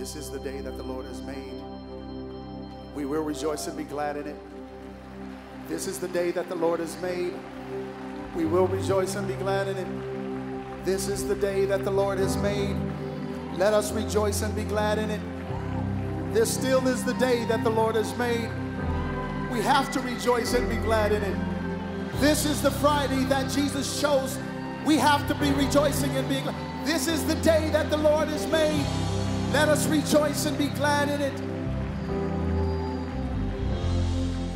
This is the day that the Lord has made. We will rejoice and be glad in it. This is the day that the Lord has made. We will rejoice and be glad in it. This is the day that the Lord has made. Let us rejoice and be glad in it. This still is the day that the Lord has made. We have to rejoice and be glad in it. This is the Friday that Jesus chose. We have to be rejoicing and being glad. This is the day that the Lord has made. Let us rejoice and be glad in it.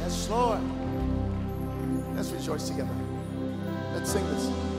Yes, Lord. Let's rejoice together. Let's sing this.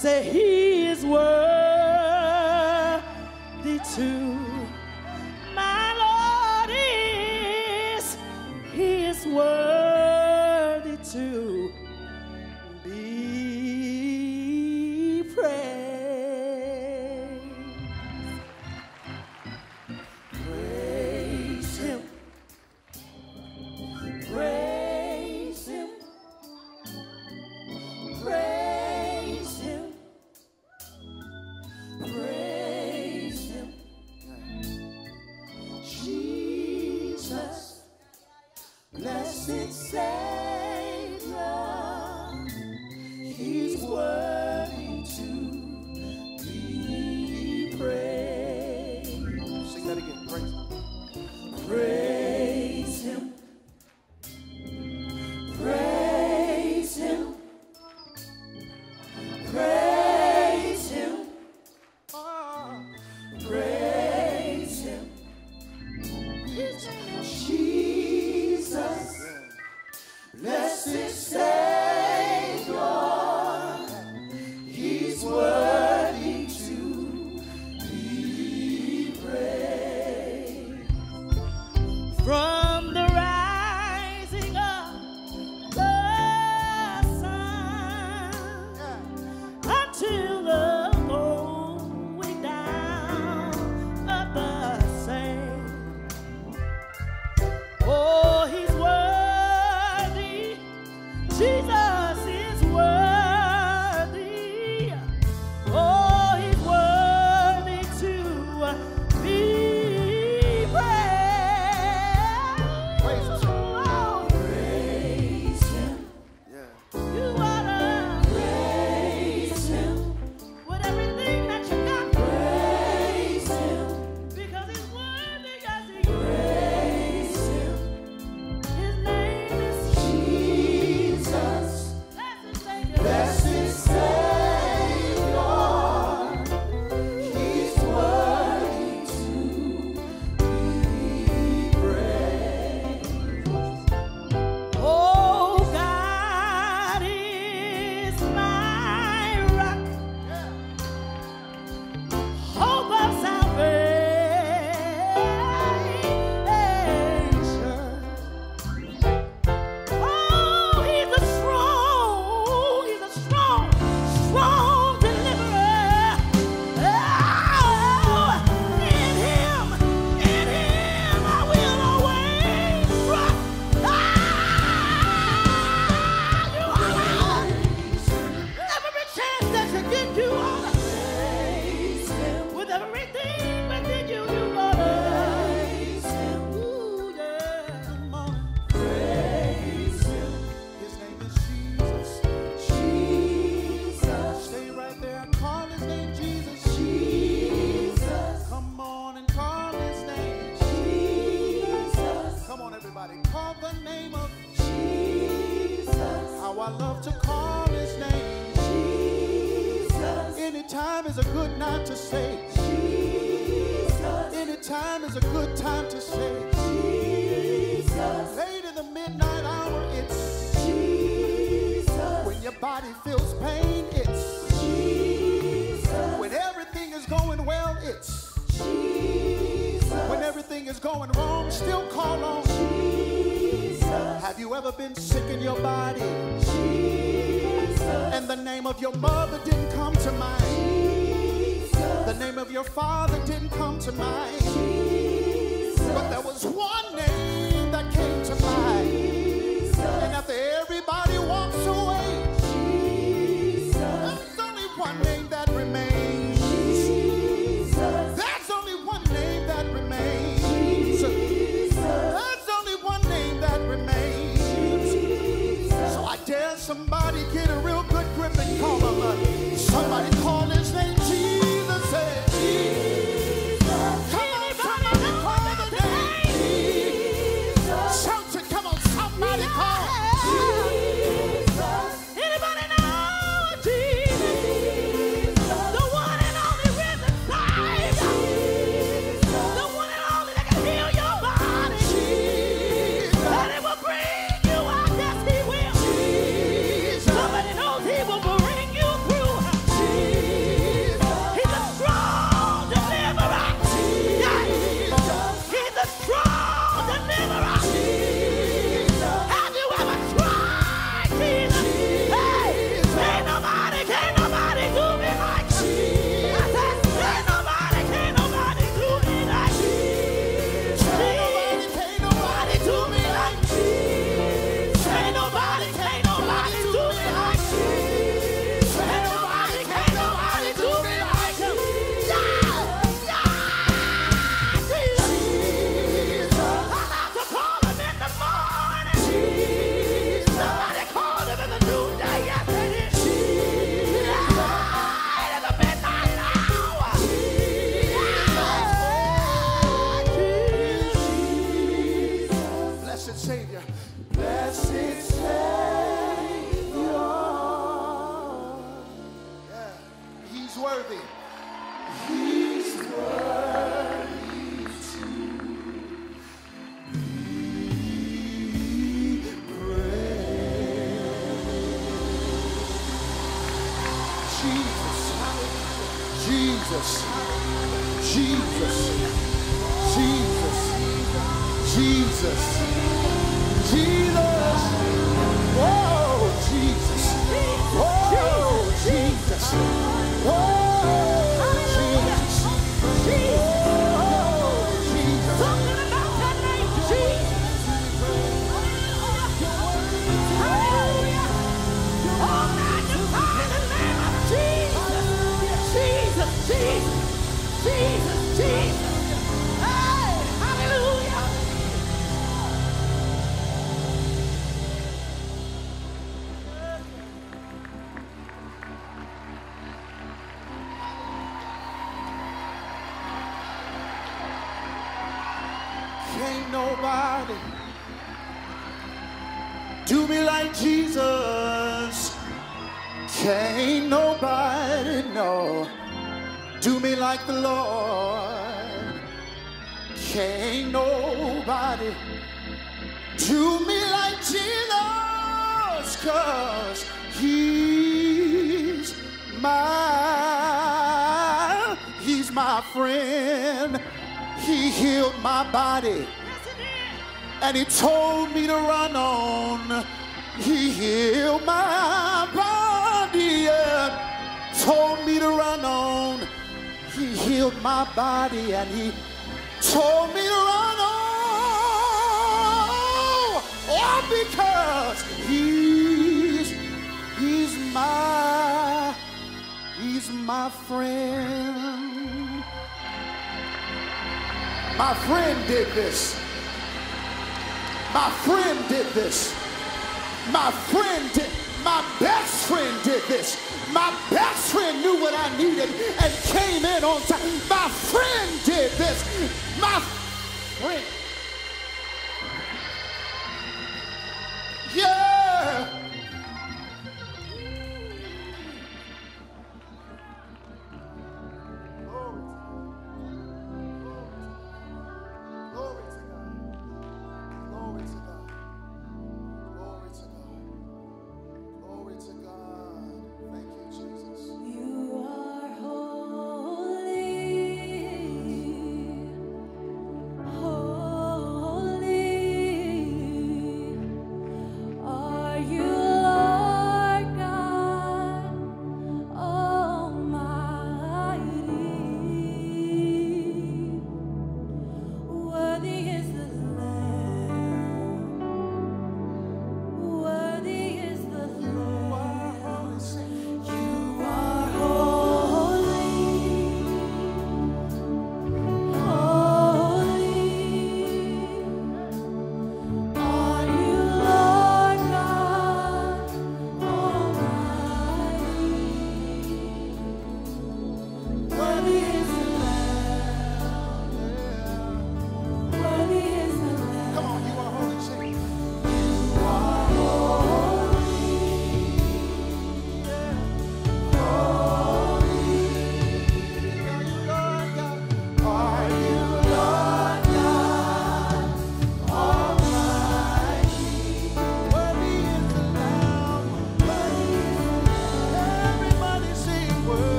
say he is worthy to and he told me to run on. He healed my body and told me to run on. He healed my body and he told me to run on. All because he's, he's my, he's my friend. My friend did this. My friend did this. My friend did. My best friend did this. My best friend knew what I needed and came in on time. My friend did this. My friend.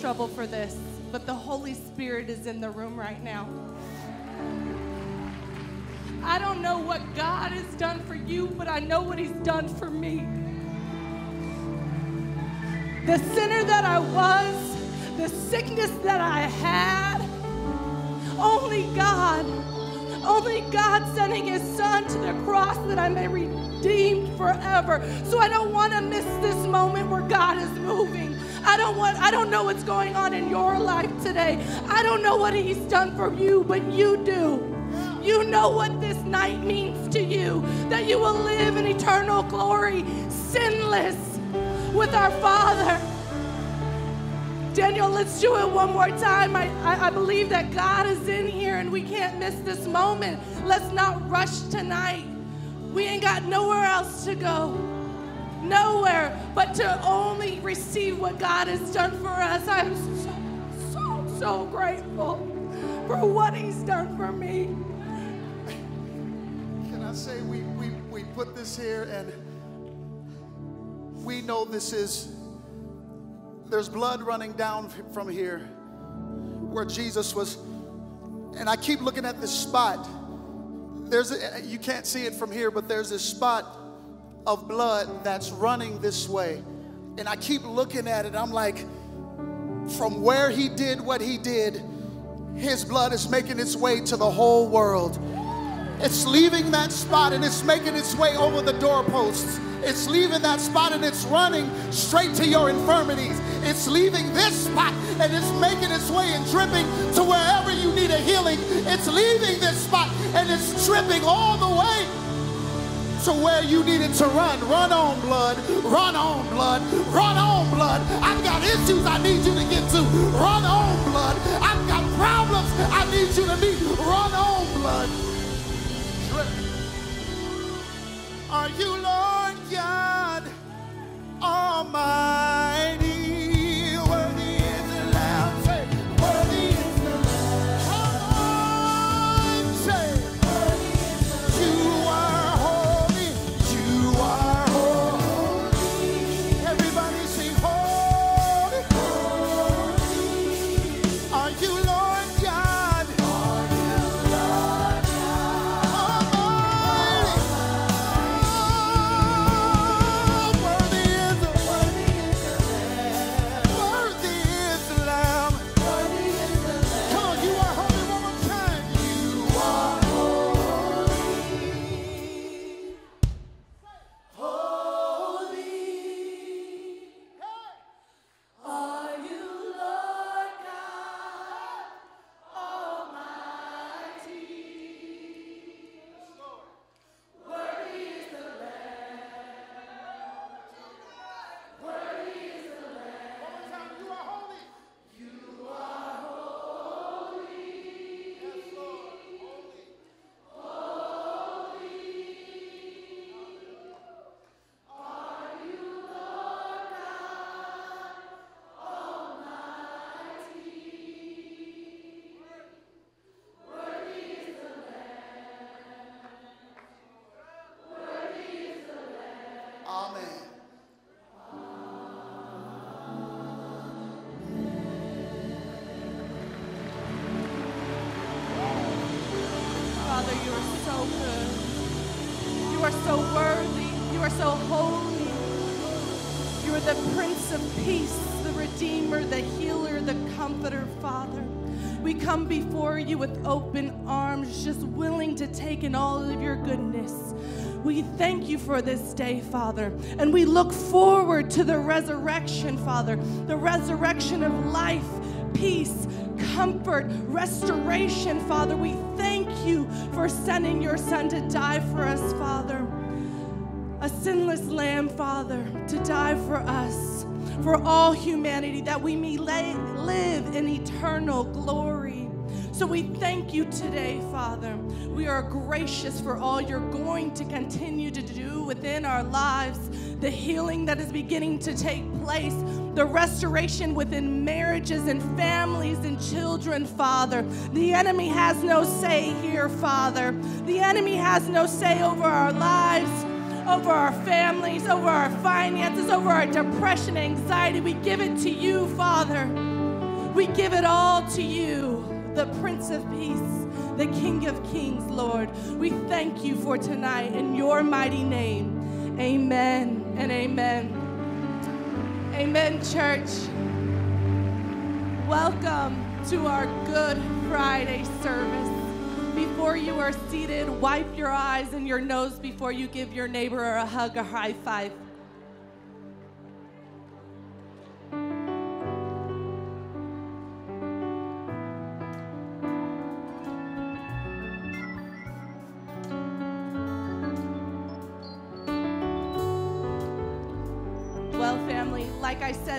Trouble for this, but the Holy Spirit is in the room right now. I don't know what God has done for you, but I know what He's done for me. The sinner that I was, the sickness that I had, only God, only God sending His Son to the cross that I may be redeemed forever. So I don't want to miss this moment where God is moving. I don't want I don't know what's going on in your life today. I don't know what he's done for you, but you do. You know what this night means to you that you will live in eternal glory, sinless with our Father. Daniel, let's do it one more time. I, I, I believe that God is in here and we can't miss this moment. Let's not rush tonight. We ain't got nowhere else to go. Nowhere but to only receive what God has done for us. I'm so, so, so grateful for what He's done for me. Can I say we, we, we put this here and we know this is, there's blood running down from here where Jesus was, and I keep looking at this spot. There's a, you can't see it from here, but there's this spot of blood that's running this way. And I keep looking at it. I'm like, from where he did what he did, his blood is making its way to the whole world. It's leaving that spot and it's making its way over the doorposts. It's leaving that spot and it's running straight to your infirmities. It's leaving this spot and it's making its way and dripping to wherever you need a healing. It's leaving this spot and it's dripping all the way to where you needed to run. Run on, blood. Run on, blood. Run on, blood. I've got issues I need you to get to. Run on, blood. I've got problems I need you to meet. Run on, blood. Are you Lord God Almighty? For this day, Father, and we look forward to the resurrection, Father, the resurrection of life, peace, comfort, restoration, Father. We thank you for sending your Son to die for us, Father. A sinless lamb, Father, to die for us, for all humanity, that we may lay, live in eternal glory. So we thank you today, Father. We are gracious for all you're going to continue to do within our lives, the healing that is beginning to take place, the restoration within marriages and families and children, Father. The enemy has no say here, Father. The enemy has no say over our lives over our families, over our finances, over our depression, anxiety. We give it to you, Father. We give it all to you, the Prince of Peace, the King of Kings, Lord. We thank you for tonight in your mighty name. Amen and amen. Amen, church. Welcome to our Good Friday service. Before you are seated, wipe your eyes and your nose before you give your neighbor a hug or high five.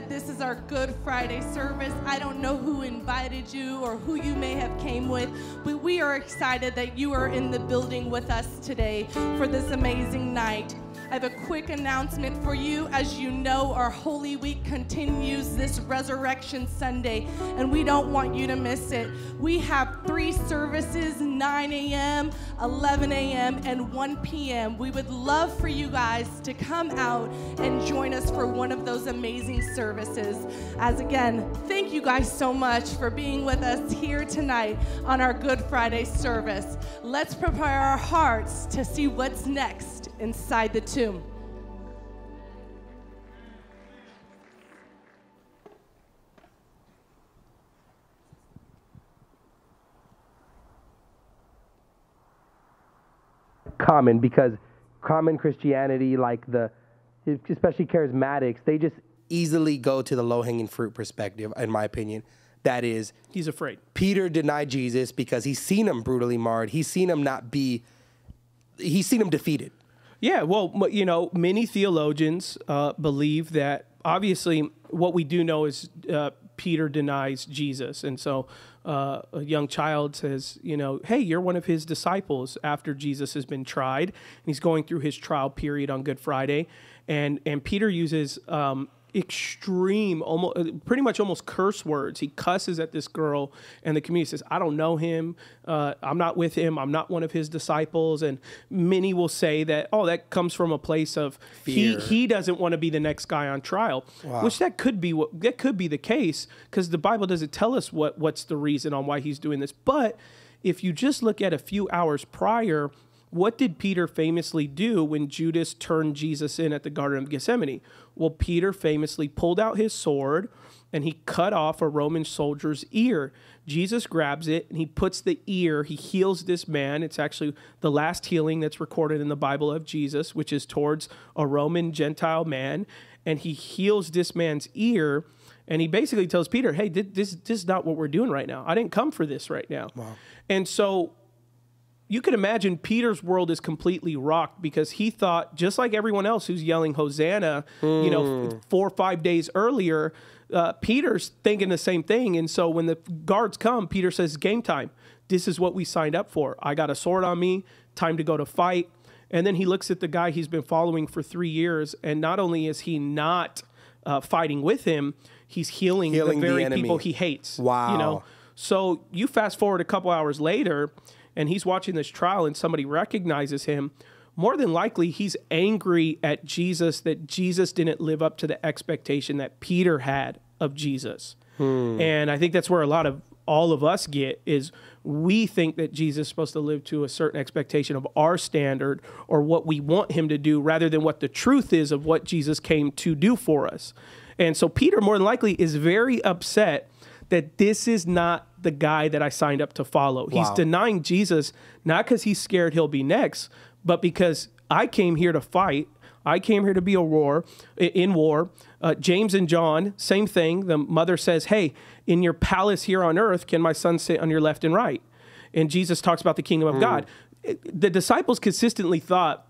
This is our Good Friday service. I don't know who invited you or who you may have came with, but we are excited that you are in the building with us today for this amazing night. I have a quick announcement for you. As you know, our Holy Week continues this Resurrection Sunday, and we don't want you to miss it. We have three services 9 a.m., 11 a.m., and 1 p.m. We would love for you guys to come out and join us for one of those amazing services. As again, thank you guys so much for being with us here tonight on our Good Friday service. Let's prepare our hearts to see what's next inside the tomb. common because common Christianity, like the, especially charismatics, they just easily go to the low hanging fruit perspective, in my opinion. That is, He's afraid. Peter denied Jesus because he's seen him brutally marred. He's seen him not be, he's seen him defeated. Yeah, well, you know, many theologians uh, believe that obviously what we do know is uh, Peter denies Jesus. And so uh, a young child says, you know, hey, you're one of his disciples after Jesus has been tried. And he's going through his trial period on Good Friday. And, and Peter uses um, extreme, almost pretty much almost curse words. He cusses at this girl, and the community says, "I don't know him. Uh, I'm not with him. I'm not one of his disciples." And many will say that, "Oh, that comes from a place of he Fear. he doesn't want to be the next guy on trial," which that could be what that could be the case because the Bible doesn't tell us what what's the reason on why he's doing this. But if you just look at a few hours prior. What did Peter famously do when Judas turned Jesus in at the Garden of Gethsemane? Well, Peter famously pulled out his sword and he cut off a Roman soldier's ear. Jesus grabs it and he puts the ear, he heals this man. It's actually the last healing that's recorded in the Bible of Jesus, which is towards a Roman Gentile man. And he heals this man's ear. And he basically tells Peter, hey, this, this is not what we're doing right now. I didn't come for this right now. Wow. And so you can imagine Peter's world is completely rocked because he thought, just like everyone else who's yelling Hosanna, you know, four or five days earlier, uh, Peter's thinking the same thing. And so when the guards come, Peter says, Game time. This is what we signed up for. I got a sword on me, time to go to fight. And then he looks at the guy he's been following for three years. And not only is he not uh, fighting with him, he's healing, Healing the the very enemy. people he hates. Wow. You know, so you fast forward a couple hours later, and he's watching this trial, and somebody recognizes him. More than likely, he's angry at Jesus that Jesus didn't live up to the expectation that Peter had of Jesus. Hmm. And I think that's where a lot of all of us get is we think that Jesus is supposed to live to a certain expectation of our standard or what we want him to do rather than what the truth is of what Jesus came to do for us. And so Peter more than likely is very upset that this is not the guy that I signed up to follow. He's denying Jesus not because he's scared he'll be next, but because I came here to fight. I came here to be a war in war. Uh, James and John, same thing. The mother says, "Hey, in your palace here on earth, can my son sit on your left and right?" And Jesus talks about the kingdom of God. It- The disciples consistently thought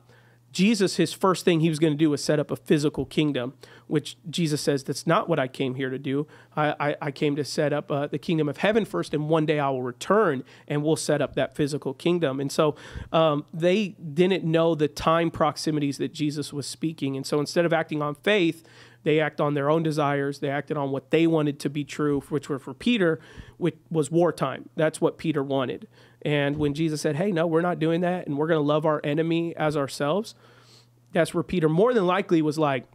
Jesus, his first thing he was going to do was set up a physical kingdom, which Jesus says that's not what I came here to do. I, I, I came to set up uh, the kingdom of heaven first, and one day I will return and we'll set up that physical kingdom. And so um, they didn't know the time proximities that Jesus was speaking. And so instead of acting on faith, they act on their own desires. They acted on what they wanted to be true, which were for Peter, which was wartime. That's what Peter wanted. And when Jesus said, hey, no, we're not doing that, and we're going to love our enemy as ourselves, that's where Peter more than likely was like,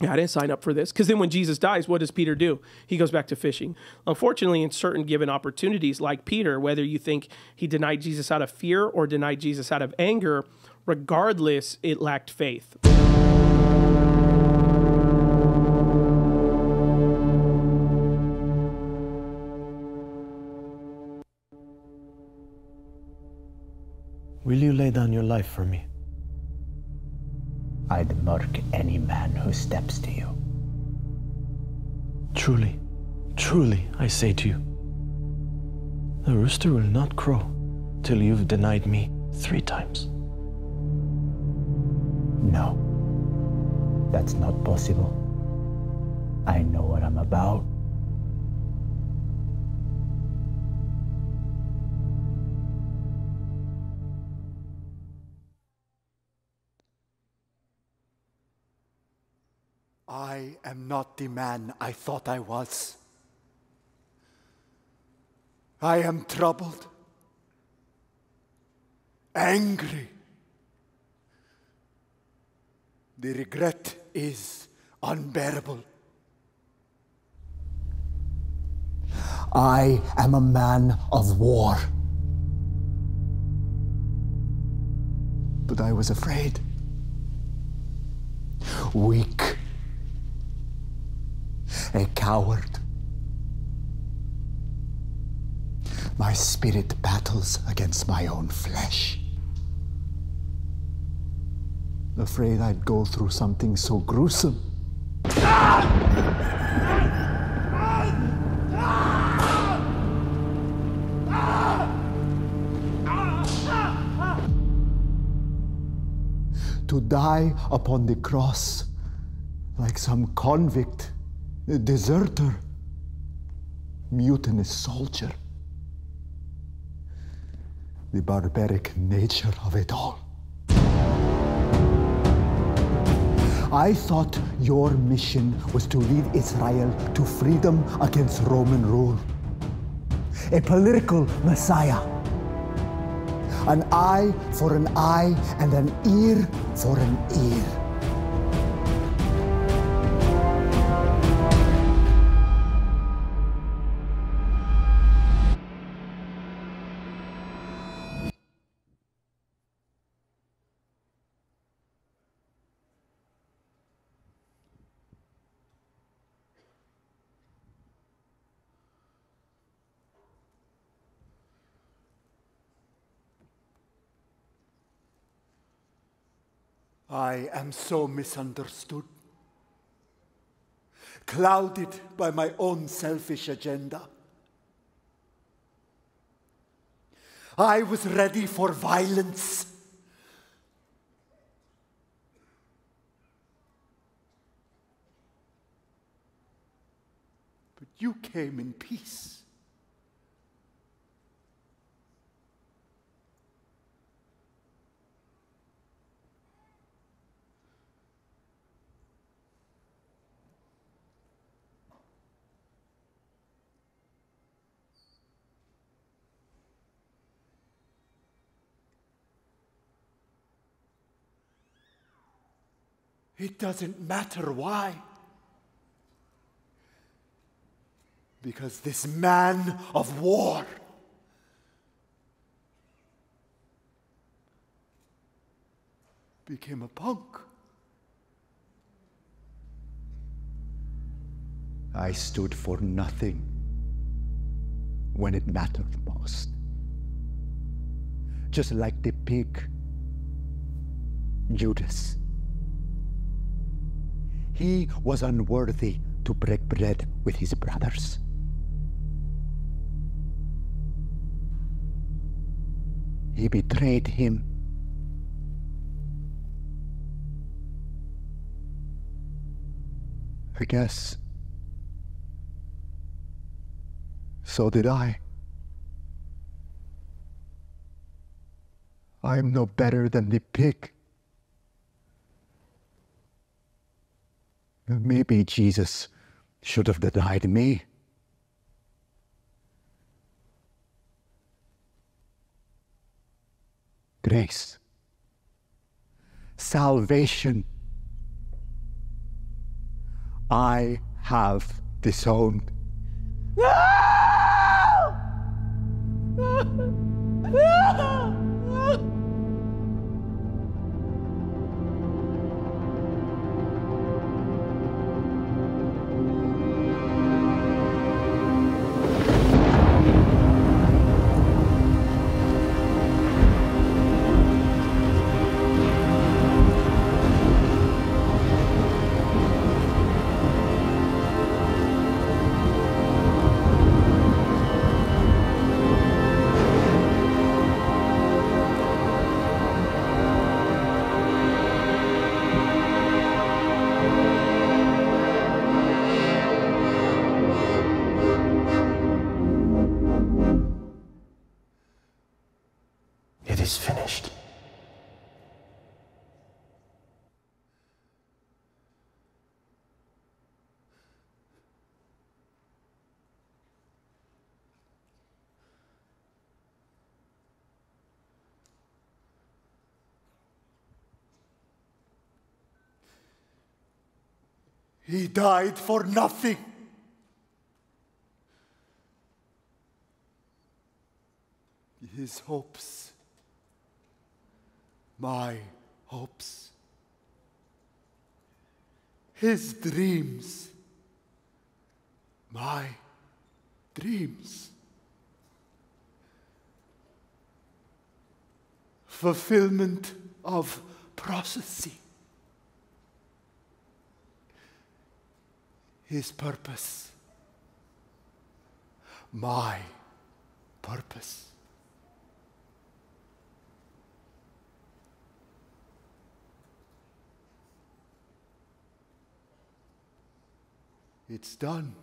yeah, I didn't sign up for this. Because then when Jesus dies, what does Peter do? He goes back to fishing. Unfortunately, in certain given opportunities, like Peter, whether you think he denied Jesus out of fear or denied Jesus out of anger, regardless, it lacked faith. Lay down your life for me? I'd murk any man who steps to you. Truly, truly, I say to you, the rooster will not crow till you've denied me three times. No, that's not possible. I know what I'm about. I am not the man I thought I was. I am troubled, angry. The regret is unbearable. I am a man of war. But I was afraid, Weak. A coward. My spirit battles against my own flesh. afraid I'd go through something so gruesome. To die upon the cross like some convict, a deserter, mutinous soldier. The barbaric nature of it all. I thought your mission was to lead Israel to freedom against Roman rule. A political messiah. An eye for an eye and an ear for an ear. I am so misunderstood, clouded by my own selfish agenda. I was ready for violence. But you came in peace. It doesn't matter why. Because this man of war became a punk. I stood for nothing when it mattered most. Just like the pig, Judas. He was unworthy to break bread with his brothers. He betrayed him. I guess so did I. I'm no better than the pig. Maybe Jesus should have denied me. Grace, salvation. I have disowned. It He died for nothing. His hopes, my hopes, his dreams, my dreams. Fulfillment of prophecy. His purpose, my purpose. It's done.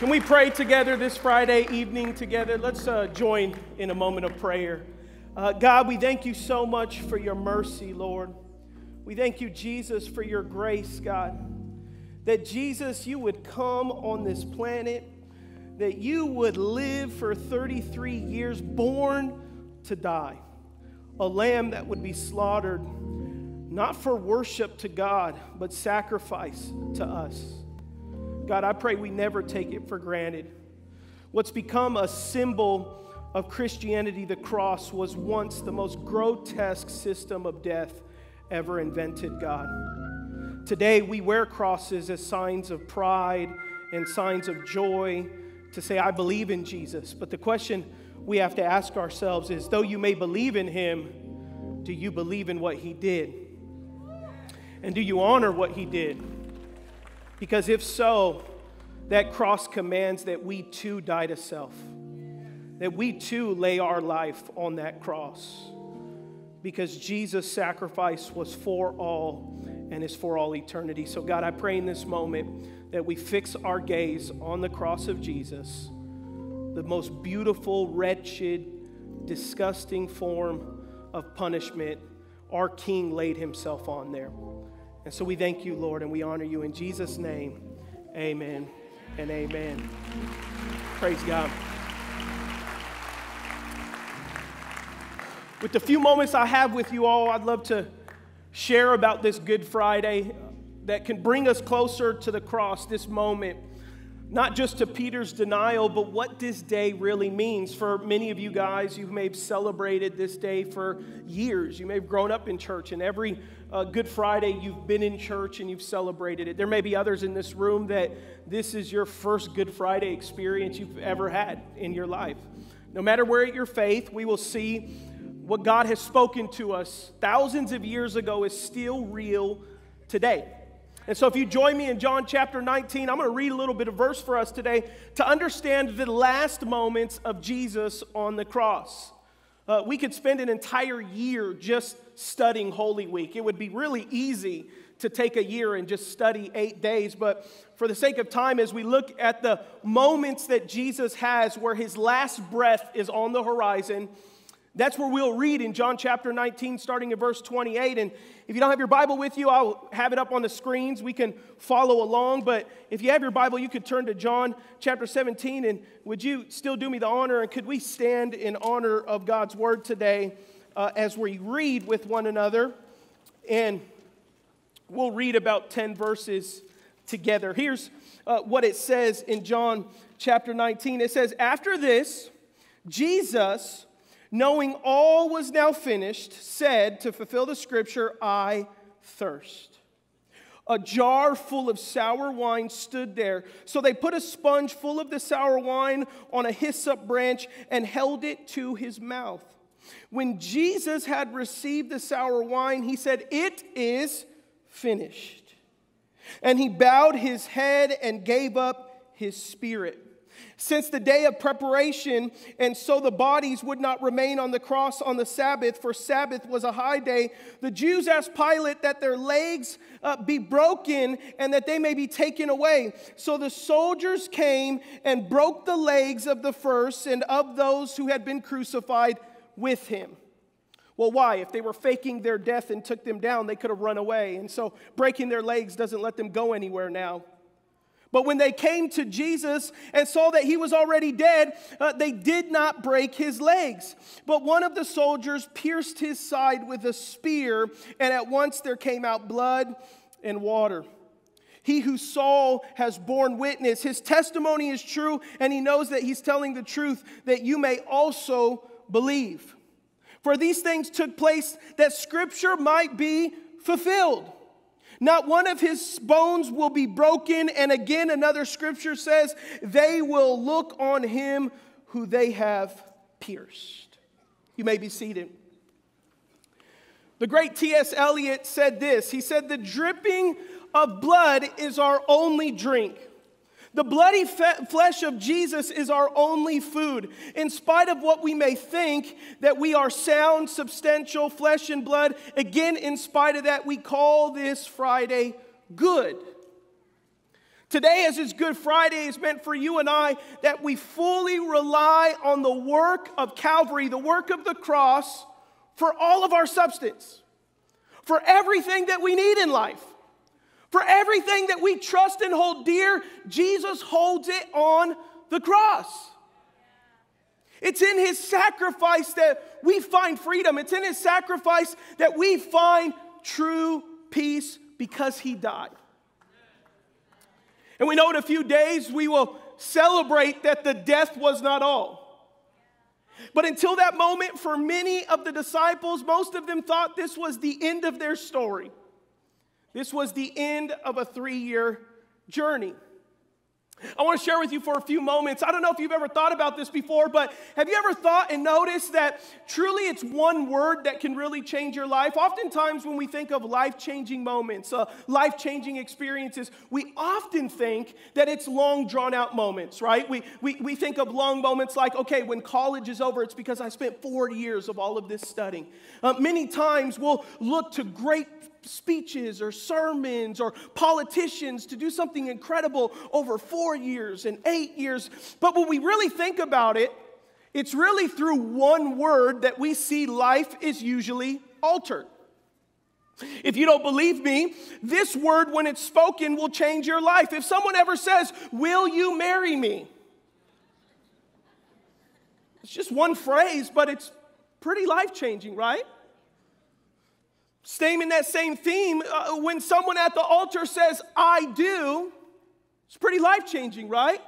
Can we pray together this Friday evening together? Let's uh, join in a moment of prayer. Uh, God, we thank you so much for your mercy, Lord. We thank you, Jesus, for your grace, God. That Jesus, you would come on this planet, that you would live for 33 years, born to die, a lamb that would be slaughtered, not for worship to God, but sacrifice to us. God, I pray we never take it for granted. What's become a symbol of Christianity, the cross, was once the most grotesque system of death ever invented, God. Today, we wear crosses as signs of pride and signs of joy to say, I believe in Jesus. But the question we have to ask ourselves is though you may believe in him, do you believe in what he did? And do you honor what he did? Because if so, that cross commands that we too die to self, that we too lay our life on that cross. Because Jesus' sacrifice was for all and is for all eternity. So, God, I pray in this moment that we fix our gaze on the cross of Jesus, the most beautiful, wretched, disgusting form of punishment our King laid himself on there. And so we thank you, Lord, and we honor you in Jesus' name. Amen and amen. Praise God. With the few moments I have with you all, I'd love to share about this Good Friday that can bring us closer to the cross, this moment. Not just to Peter's denial, but what this day really means. For many of you guys, you may have celebrated this day for years. You may have grown up in church, and every uh, Good Friday you've been in church and you've celebrated it. There may be others in this room that this is your first Good Friday experience you've ever had in your life. No matter where your faith, we will see what God has spoken to us thousands of years ago is still real today. And so, if you join me in John chapter 19, I'm going to read a little bit of verse for us today to understand the last moments of Jesus on the cross. Uh, we could spend an entire year just studying Holy Week. It would be really easy to take a year and just study eight days. But for the sake of time, as we look at the moments that Jesus has where his last breath is on the horizon, that's where we'll read in John chapter 19, starting at verse 28. And if you don't have your Bible with you, I'll have it up on the screens. We can follow along. But if you have your Bible, you could turn to John chapter 17. And would you still do me the honor? And could we stand in honor of God's word today uh, as we read with one another? And we'll read about 10 verses together. Here's uh, what it says in John chapter 19 it says, After this, Jesus knowing all was now finished, said to fulfill the scripture, I thirst. A jar full of sour wine stood there. So they put a sponge full of the sour wine on a hyssop branch and held it to his mouth. When Jesus had received the sour wine, he said, It is finished. And he bowed his head and gave up his spirit since the day of preparation, and so the bodies would not remain on the cross on the Sabbath, for Sabbath was a high day, the Jews asked Pilate that their legs uh, be broken and that they may be taken away. So the soldiers came and broke the legs of the first and of those who had been crucified with him. Well, why? If they were faking their death and took them down, they could have run away. And so breaking their legs doesn't let them go anywhere now. But when they came to Jesus and saw that he was already dead, uh, they did not break his legs. But one of the soldiers pierced his side with a spear, and at once there came out blood and water. He who saw has borne witness. His testimony is true, and he knows that he's telling the truth, that you may also believe. For these things took place that scripture might be fulfilled. Not one of his bones will be broken. And again, another scripture says, they will look on him who they have pierced. You may be seated. The great T.S. Eliot said this He said, The dripping of blood is our only drink. The bloody fe- flesh of Jesus is our only food. In spite of what we may think, that we are sound, substantial flesh and blood, again, in spite of that, we call this Friday good. Today, as it's Good Friday, is meant for you and I that we fully rely on the work of Calvary, the work of the cross, for all of our substance, for everything that we need in life. For everything that we trust and hold dear, Jesus holds it on the cross. It's in his sacrifice that we find freedom. It's in his sacrifice that we find true peace because he died. And we know in a few days we will celebrate that the death was not all. But until that moment, for many of the disciples, most of them thought this was the end of their story. This was the end of a three year journey. I want to share with you for a few moments. I don't know if you've ever thought about this before, but have you ever thought and noticed that truly it's one word that can really change your life? Oftentimes, when we think of life changing moments, uh, life changing experiences, we often think that it's long drawn out moments, right? We, we, we think of long moments like, okay, when college is over, it's because I spent four years of all of this studying. Uh, many times we'll look to great speeches or sermons or politicians to do something incredible over four years and eight years. But when we really think about it, it's really through one word that we see life is usually altered. If you don't believe me, this word, when it's spoken, will change your life. If someone ever says, Will you marry me? It's just one phrase, but it's pretty life changing, right? Staying in that same theme, uh, when someone at the altar says, I do, it's pretty life changing, right?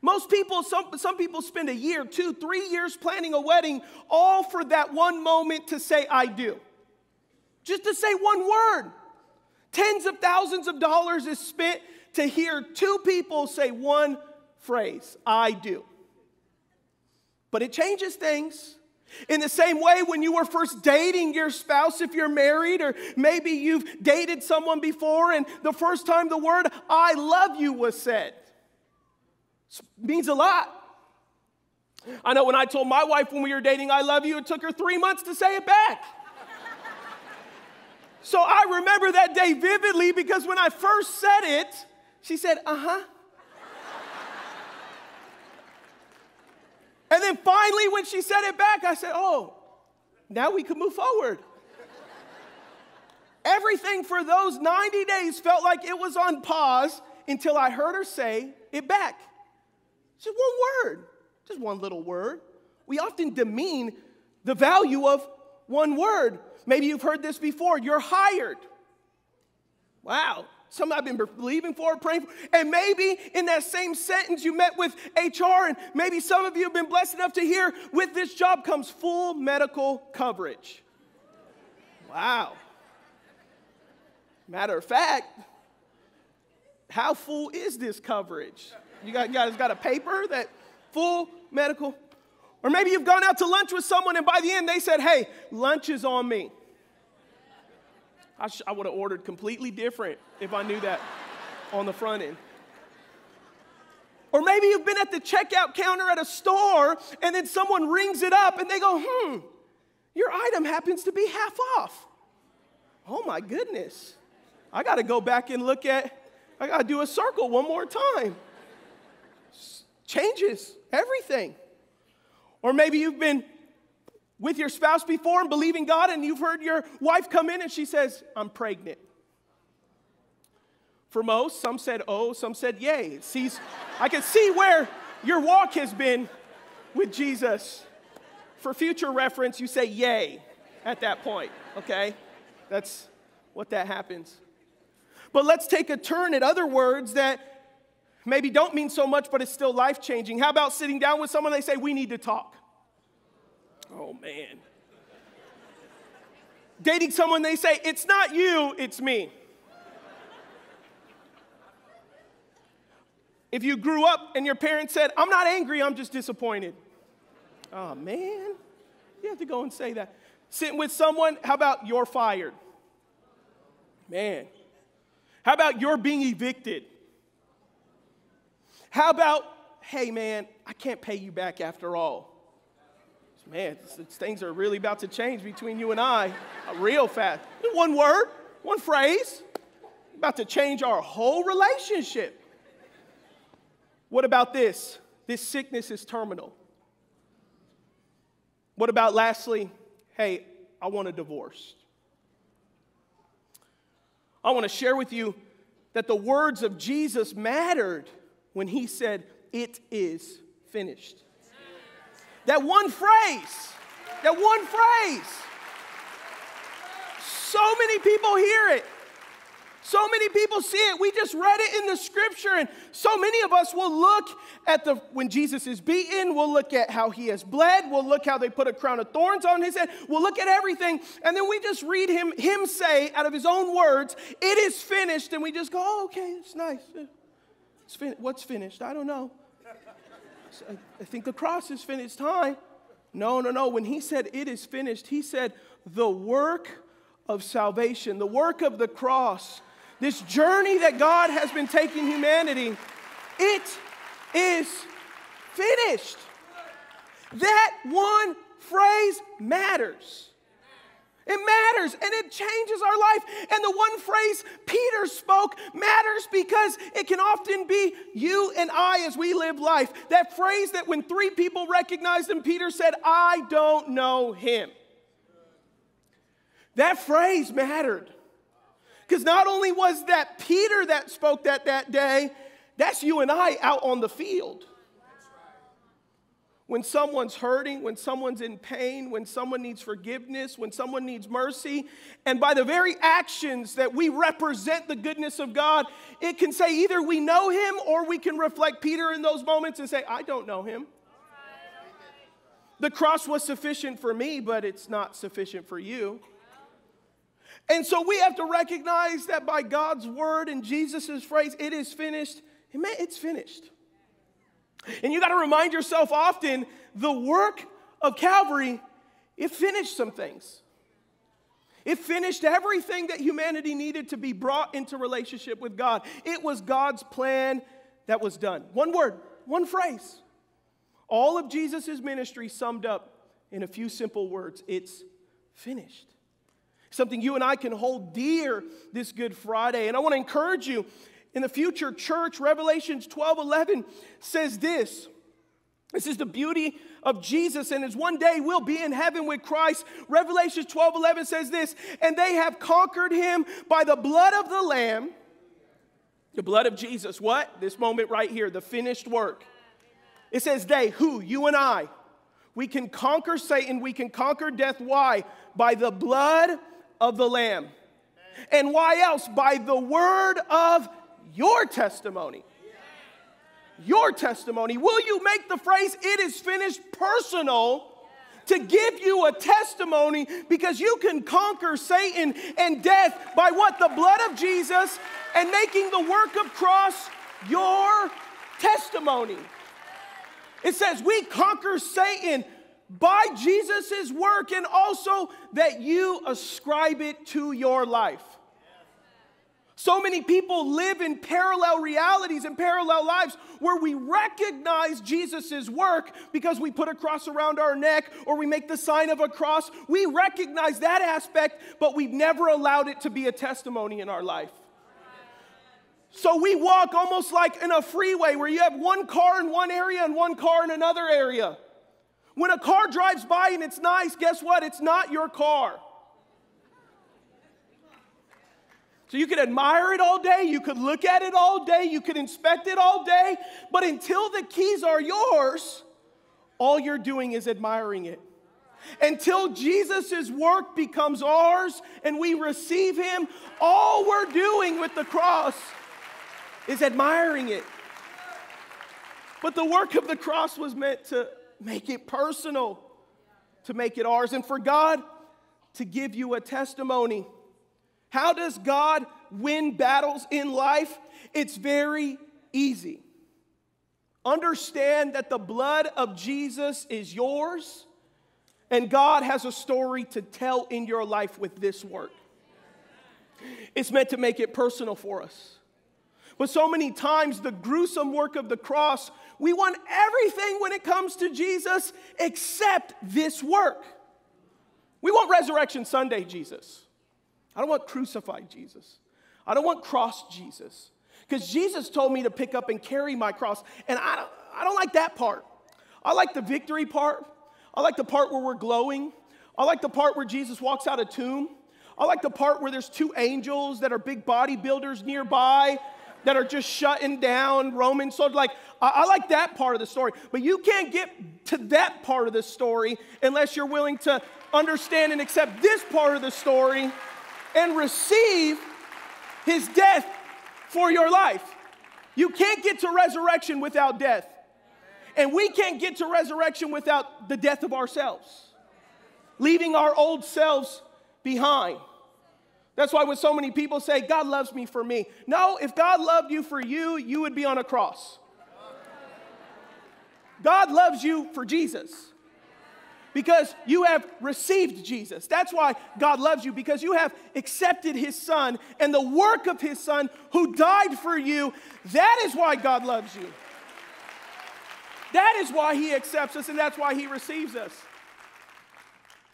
Most people, some, some people spend a year, two, three years planning a wedding, all for that one moment to say, I do. Just to say one word. Tens of thousands of dollars is spent to hear two people say one phrase, I do. But it changes things. In the same way, when you were first dating your spouse, if you're married, or maybe you've dated someone before, and the first time the word I love you was said, means a lot. I know when I told my wife when we were dating I love you, it took her three months to say it back. so I remember that day vividly because when I first said it, she said, uh huh. And then finally, when she said it back, I said, Oh, now we can move forward. Everything for those 90 days felt like it was on pause until I heard her say it back. Just one word, just one little word. We often demean the value of one word. Maybe you've heard this before you're hired. Wow, some I've been believing for, praying for. And maybe in that same sentence you met with HR, and maybe some of you have been blessed enough to hear with this job comes full medical coverage. Wow. Matter of fact, how full is this coverage? You guys got a paper that full medical? Or maybe you've gone out to lunch with someone and by the end they said, hey, lunch is on me. I, sh- I would have ordered completely different if I knew that on the front end. Or maybe you've been at the checkout counter at a store and then someone rings it up and they go, hmm, your item happens to be half off. Oh my goodness. I got to go back and look at, I got to do a circle one more time. Changes everything. Or maybe you've been with your spouse before and believing God, and you've heard your wife come in and she says, I'm pregnant. For most, some said oh, some said yay. It sees, I can see where your walk has been with Jesus. For future reference, you say yay at that point, okay? That's what that happens. But let's take a turn at other words that maybe don't mean so much, but it's still life changing. How about sitting down with someone, they say, We need to talk. Oh, man. Dating someone, they say, It's not you, it's me. If you grew up and your parents said, I'm not angry, I'm just disappointed. Oh, man. You have to go and say that. Sitting with someone, how about you're fired? Man. How about you're being evicted? How about, hey, man, I can't pay you back after all? Man, things are really about to change between you and I uh, real fast. One word, one phrase, about to change our whole relationship. What about this? This sickness is terminal. What about, lastly, hey, I want a divorce? I want to share with you that the words of Jesus mattered when he said, It is finished. That one phrase, that one phrase. So many people hear it. So many people see it. We just read it in the scripture, and so many of us will look at the when Jesus is beaten, we'll look at how he has bled, we'll look how they put a crown of thorns on his head, we'll look at everything, and then we just read him him say out of his own words, "It is finished," and we just go, oh, "Okay, it's nice. It's fin- what's finished? I don't know. I think the cross is finished. Time." No, no, no. When he said it is finished, he said the work of salvation, the work of the cross this journey that God has been taking humanity, it is finished. That one phrase matters. It matters and it changes our life. And the one phrase Peter spoke matters because it can often be you and I as we live life. That phrase that when three people recognized him, Peter said, I don't know him. That phrase mattered. Because not only was that Peter that spoke that that day, that's you and I out on the field. When someone's hurting, when someone's in pain, when someone needs forgiveness, when someone needs mercy, and by the very actions that we represent the goodness of God, it can say either we know him or we can reflect Peter in those moments and say, I don't know him. The cross was sufficient for me, but it's not sufficient for you. And so we have to recognize that by God's word and Jesus' phrase, it is finished, it's finished. And you got to remind yourself often the work of Calvary, it finished some things. It finished everything that humanity needed to be brought into relationship with God. It was God's plan that was done. One word, one phrase. All of Jesus' ministry summed up in a few simple words it's finished something you and I can hold dear this Good Friday. And I want to encourage you in the future, church, Revelations 12 11 says this. This is the beauty of Jesus, and as one day we'll be in heaven with Christ. Revelations 12 11 says this, and they have conquered him by the blood of the Lamb, the blood of Jesus. What? This moment right here, the finished work. It says, they, who? You and I. We can conquer Satan, we can conquer death. Why? By the blood of the Lamb. And why else? By the word of your testimony. Your testimony. Will you make the phrase, it is finished, personal? To give you a testimony because you can conquer Satan and death by what? The blood of Jesus and making the work of cross your testimony. It says, We conquer Satan by Jesus' work and also that you ascribe it to your life. So many people live in parallel realities and parallel lives where we recognize Jesus' work because we put a cross around our neck or we make the sign of a cross. We recognize that aspect, but we've never allowed it to be a testimony in our life. So we walk almost like in a freeway where you have one car in one area and one car in another area. When a car drives by and it's nice, guess what? It's not your car. So you could admire it all day, you could look at it all day, you could inspect it all day, but until the keys are yours, all you're doing is admiring it. Until Jesus' work becomes ours and we receive Him, all we're doing with the cross is admiring it. But the work of the cross was meant to make it personal, to make it ours, and for God to give you a testimony. How does God win battles in life? It's very easy. Understand that the blood of Jesus is yours, and God has a story to tell in your life with this work. It's meant to make it personal for us. But so many times, the gruesome work of the cross we want everything when it comes to Jesus except this work. We want Resurrection Sunday Jesus. I don't want crucified Jesus. I don't want cross Jesus. Because Jesus told me to pick up and carry my cross. And I don't, I don't like that part. I like the victory part. I like the part where we're glowing. I like the part where Jesus walks out of tomb. I like the part where there's two angels that are big bodybuilders nearby that are just shutting down Roman soldiers. Like, I, I like that part of the story. But you can't get to that part of the story unless you're willing to understand and accept this part of the story and receive his death for your life. You can't get to resurrection without death. And we can't get to resurrection without the death of ourselves, leaving our old selves behind. That's why when so many people say, God loves me for me. No, if God loved you for you, you would be on a cross. God loves you for Jesus because you have received Jesus. That's why God loves you because you have accepted his son and the work of his son who died for you. That is why God loves you. That is why he accepts us and that's why he receives us.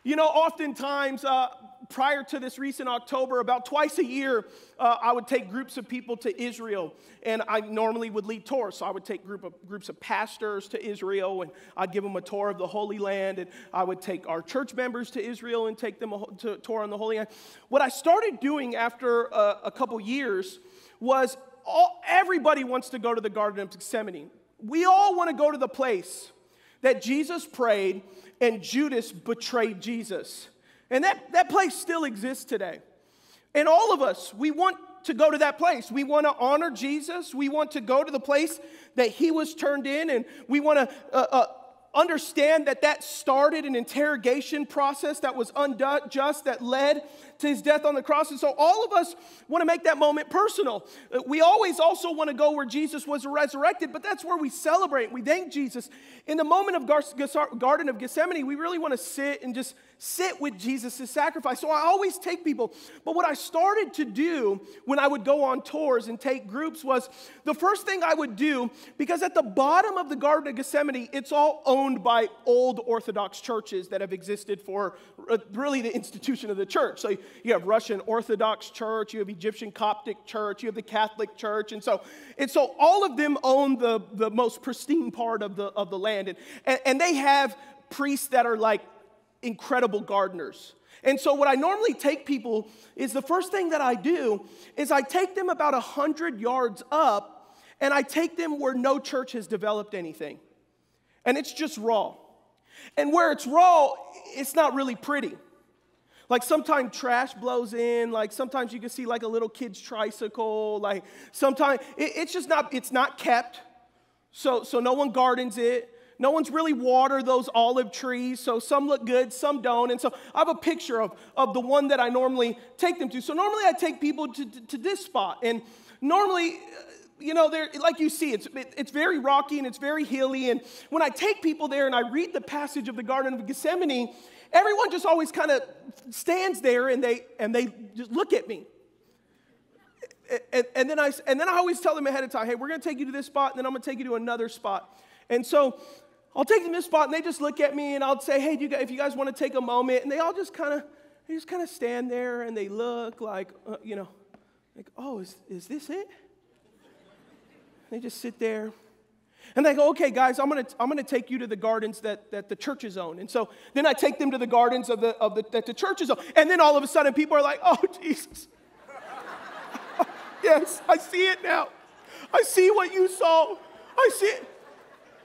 You know, oftentimes, uh, prior to this recent October, about twice a year, uh, I would take groups of people to Israel, and I normally would lead tours. So I would take group of, groups of pastors to Israel, and I'd give them a tour of the Holy Land, and I would take our church members to Israel and take them a to, tour on the Holy Land. What I started doing after uh, a couple years was all, everybody wants to go to the Garden of Gethsemane. We all want to go to the place that Jesus prayed and Judas betrayed Jesus. And that, that place still exists today. And all of us, we want to go to that place. We want to honor Jesus. We want to go to the place that he was turned in, and we want to uh, uh, understand that that started an interrogation process that was unjust, that led to his death on the cross. And so all of us want to make that moment personal. Uh, we always also want to go where Jesus was resurrected, but that's where we celebrate. We thank Jesus. In the moment of Gar- Garden of Gethsemane, we really want to sit and just sit with Jesus' sacrifice. So I always take people. But what I started to do when I would go on tours and take groups was the first thing I would do, because at the bottom of the Garden of Gethsemane, it's all owned by old Orthodox churches that have existed for Uh, really the institution of the church. So you have Russian Orthodox Church, you have Egyptian Coptic Church, you have the Catholic Church. And so, and so all of them own the, the most pristine part of the, of the land. And, and, and they have priests that are like incredible gardeners. And so, what I normally take people is the first thing that I do is I take them about 100 yards up and I take them where no church has developed anything. And it's just raw. And where it's raw, it's not really pretty. Like sometimes trash blows in, like sometimes you can see like a little kid's tricycle, like sometimes it, it's just not, it's not kept. So, so no one gardens it. No one's really watered those olive trees, so some look good, some don't. And so I have a picture of, of the one that I normally take them to. So normally I take people to, to, to this spot. And normally, you know, there, like you see, it's, it, it's very rocky and it's very hilly. And when I take people there and I read the passage of the Garden of Gethsemane, everyone just always kind of stands there and they, and they just look at me. And, and, then I, and then I always tell them ahead of time, hey, we're going to take you to this spot, and then I'm going to take you to another spot. And so I'll take them to this spot and they just look at me and I'll say, hey, you guys, if you guys want to take a moment, and they all just kind of, they just kind of stand there and they look like, uh, you know, like, oh, is, is this it? They just sit there. And they go, okay, guys, I'm gonna, I'm gonna take you to the gardens that, that the churches own. And so then I take them to the gardens of the, of the, that the churches own. And then all of a sudden people are like, oh, Jesus. yes, I see it now. I see what you saw. I see it.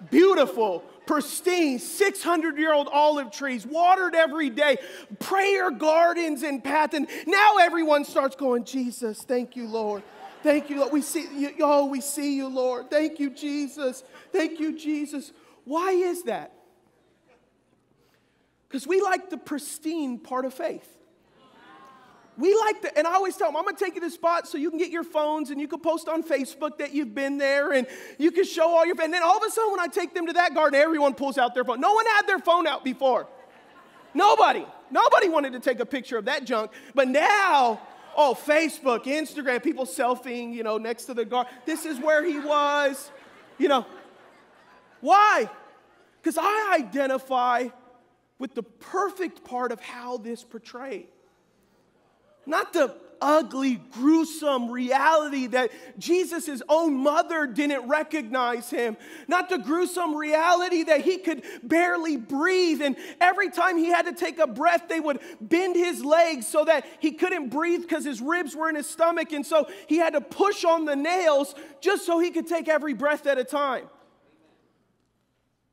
Beautiful, pristine 600 year old olive trees, watered every day, prayer gardens and path. And now everyone starts going, Jesus, thank you, Lord. Thank you, Lord. We see you, oh, we see you, Lord. Thank you, Jesus. Thank you, Jesus. Why is that? Because we like the pristine part of faith. We like to, and I always tell them, I'm gonna take you to the spot so you can get your phones and you can post on Facebook that you've been there and you can show all your, and then all of a sudden when I take them to that garden, everyone pulls out their phone. No one had their phone out before. Nobody. Nobody wanted to take a picture of that junk. But now, oh, Facebook, Instagram, people selfieing, you know, next to the guard. This is where he was, you know. Why? Because I identify with the perfect part of how this portrayed. Not the ugly, gruesome reality that Jesus' own mother didn't recognize him. Not the gruesome reality that he could barely breathe. And every time he had to take a breath, they would bend his legs so that he couldn't breathe because his ribs were in his stomach. And so he had to push on the nails just so he could take every breath at a time.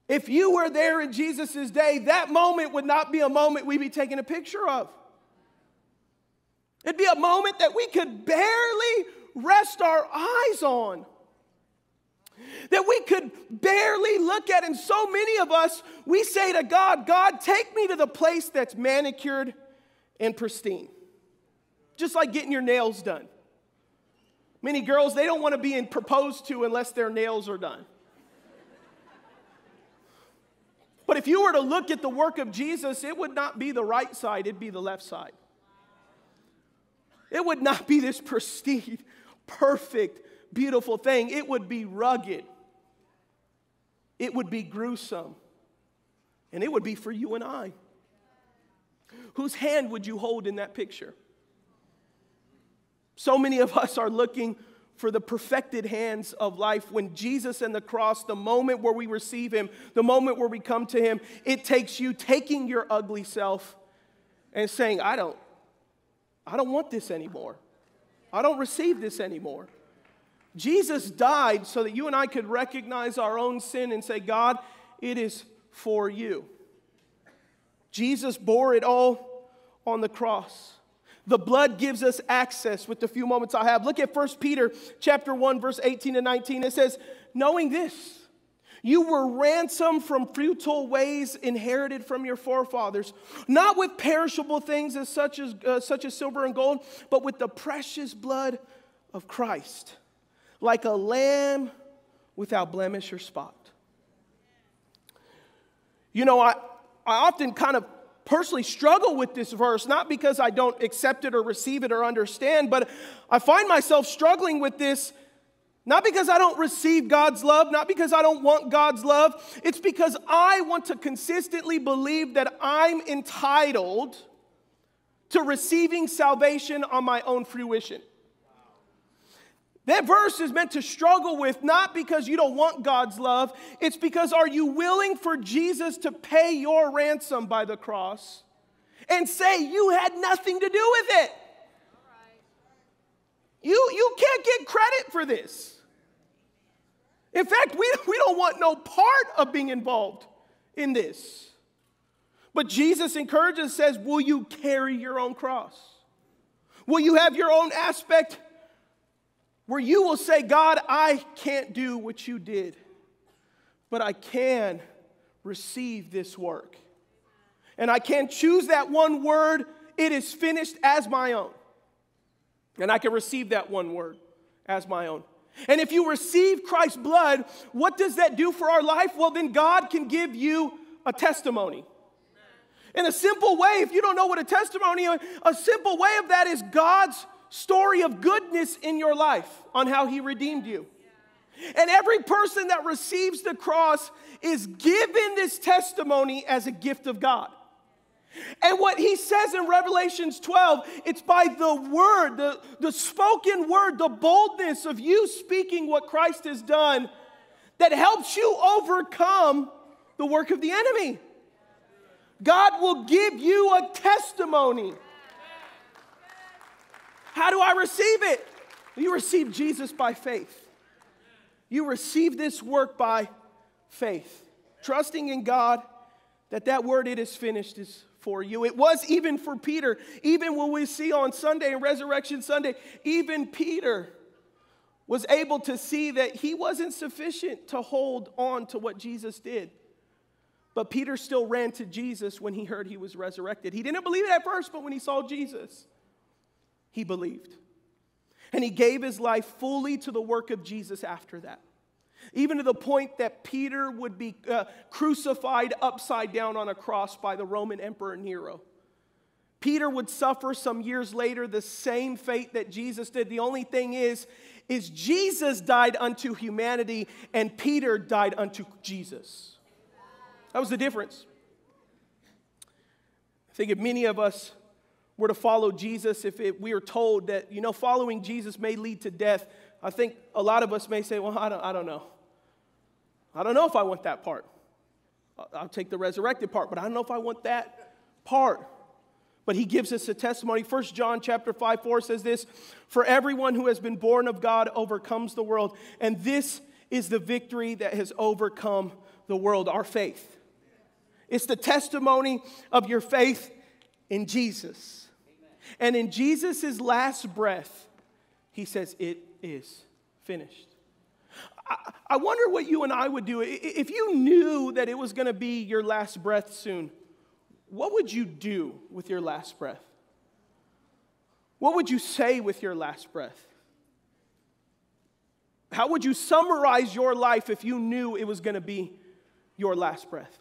If you were there in Jesus' day, that moment would not be a moment we'd be taking a picture of. It'd be a moment that we could barely rest our eyes on. That we could barely look at. And so many of us, we say to God, God, take me to the place that's manicured and pristine. Just like getting your nails done. Many girls, they don't want to be proposed to unless their nails are done. But if you were to look at the work of Jesus, it would not be the right side, it'd be the left side. It would not be this pristine, perfect, beautiful thing. It would be rugged. It would be gruesome. And it would be for you and I. Whose hand would you hold in that picture? So many of us are looking for the perfected hands of life. When Jesus and the cross, the moment where we receive Him, the moment where we come to Him, it takes you taking your ugly self and saying, I don't, I don't want this anymore. I don't receive this anymore. Jesus died so that you and I could recognize our own sin and say, God, it is for you. Jesus bore it all on the cross. The blood gives us access with the few moments I have. Look at 1 Peter chapter 1 verse 18 and 19. It says, "Knowing this, you were ransomed from futile ways inherited from your forefathers, not with perishable things as such as uh, such as silver and gold, but with the precious blood of Christ, like a lamb without blemish or spot." You know, I I often kind of personally struggle with this verse, not because I don't accept it or receive it or understand, but I find myself struggling with this not because I don't receive God's love, not because I don't want God's love. It's because I want to consistently believe that I'm entitled to receiving salvation on my own fruition. That verse is meant to struggle with not because you don't want God's love, it's because are you willing for Jesus to pay your ransom by the cross and say you had nothing to do with it? You, you can't get credit for this. In fact, we, we don't want no part of being involved in this. But Jesus encourages, says, Will you carry your own cross? Will you have your own aspect where you will say, God, I can't do what you did, but I can receive this work. And I can choose that one word, it is finished, as my own. And I can receive that one word as my own. And if you receive Christ's blood, what does that do for our life? Well, then God can give you a testimony. In a simple way, if you don't know what a testimony is, a simple way of that is God's story of goodness in your life on how he redeemed you. And every person that receives the cross is given this testimony as a gift of God. And what he says in Revelations 12, it's by the word, the, the spoken word, the boldness of you speaking what Christ has done that helps you overcome the work of the enemy. God will give you a testimony how do I receive it? You receive Jesus by faith. You receive this work by faith, trusting in God that that word it is finished is for you. It was even for Peter. Even when we see on Sunday and Resurrection Sunday, even Peter was able to see that he wasn't sufficient to hold on to what Jesus did. But Peter still ran to Jesus when he heard he was resurrected. He didn't believe it at first, but when he saw Jesus, he believed. And he gave his life fully to the work of Jesus after that. Even to the point that Peter would be uh, crucified upside down on a cross by the Roman Emperor Nero. Peter would suffer some years later the same fate that Jesus did. The only thing is, is Jesus died unto humanity and Peter died unto Jesus. That was the difference. I think if many of us were to follow Jesus, if it, we are told that, you know, following Jesus may lead to death, I think a lot of us may say, well, I don't, I don't know. I don't know if I want that part. I'll take the resurrected part, but I don't know if I want that part. But he gives us a testimony. First John chapter 5, 4 says this For everyone who has been born of God overcomes the world. And this is the victory that has overcome the world, our faith. It's the testimony of your faith in Jesus. And in Jesus' last breath, he says, It is finished. I, wonder what you and I would do. If you knew that it was going to be your last breath soon, what would you do with your last breath? What would you say with your last breath? How would you summarize your life if you knew it was going to be your last breath?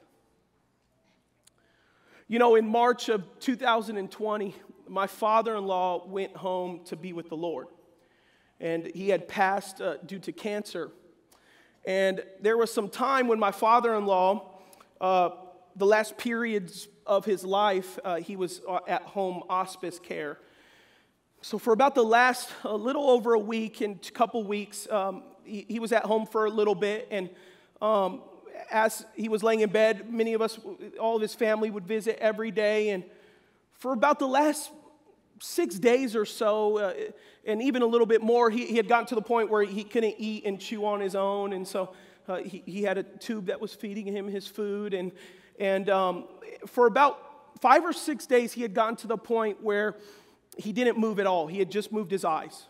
You know, in March of 2020, my father in law went home to be with the Lord. And he had passed uh, due to cancer. And there was some time when my father in law, uh, the last periods of his life, uh, he was uh, at home hospice care. So, for about the last a little over a week and a couple weeks, um, he, he was at home for a little bit. And um, as he was laying in bed, many of us, all of his family would visit every day. And for about the last six days or so, uh, and even a little bit more, he, he had gotten to the point where he couldn't eat and chew on his own. And so uh, he, he had a tube that was feeding him his food. And, and um, for about five or six days, he had gotten to the point where he didn't move at all. He had just moved his eyes.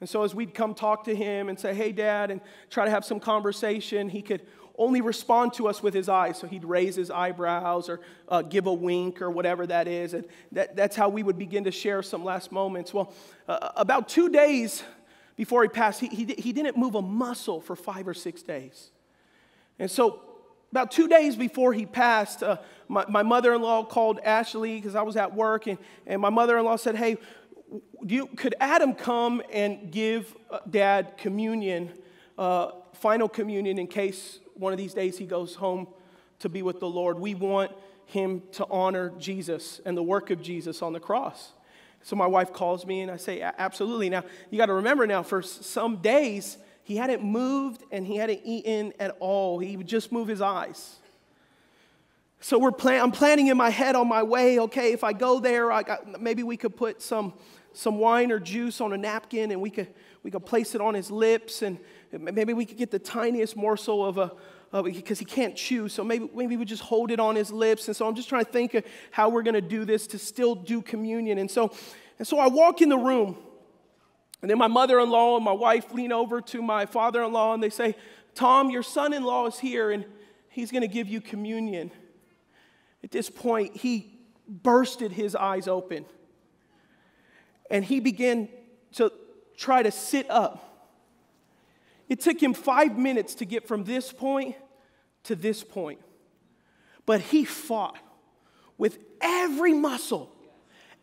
And so, as we'd come talk to him and say, Hey, Dad, and try to have some conversation, he could only respond to us with his eyes. So, he'd raise his eyebrows or uh, give a wink or whatever that is. And that, that's how we would begin to share some last moments. Well, uh, about two days before he passed, he, he, he didn't move a muscle for five or six days. And so, about two days before he passed, uh, my, my mother in law called Ashley because I was at work, and, and my mother in law said, Hey, you, could Adam come and give uh, dad communion, uh, final communion, in case one of these days he goes home to be with the Lord? We want him to honor Jesus and the work of Jesus on the cross. So my wife calls me and I say, Absolutely. Now, you got to remember now, for some days, he hadn't moved and he hadn't eaten at all. He would just move his eyes. So we're plan- I'm planning in my head on my way, okay, if I go there, I got, maybe we could put some, some wine or juice on a napkin and we could, we could place it on his lips and maybe we could get the tiniest morsel of a, because he can't chew, so maybe, maybe we just hold it on his lips. And so I'm just trying to think of how we're going to do this to still do communion. And so, and so I walk in the room and then my mother in law and my wife lean over to my father in law and they say, Tom, your son in law is here and he's going to give you communion. At this point, he bursted his eyes open and he began to try to sit up. It took him five minutes to get from this point to this point. But he fought with every muscle,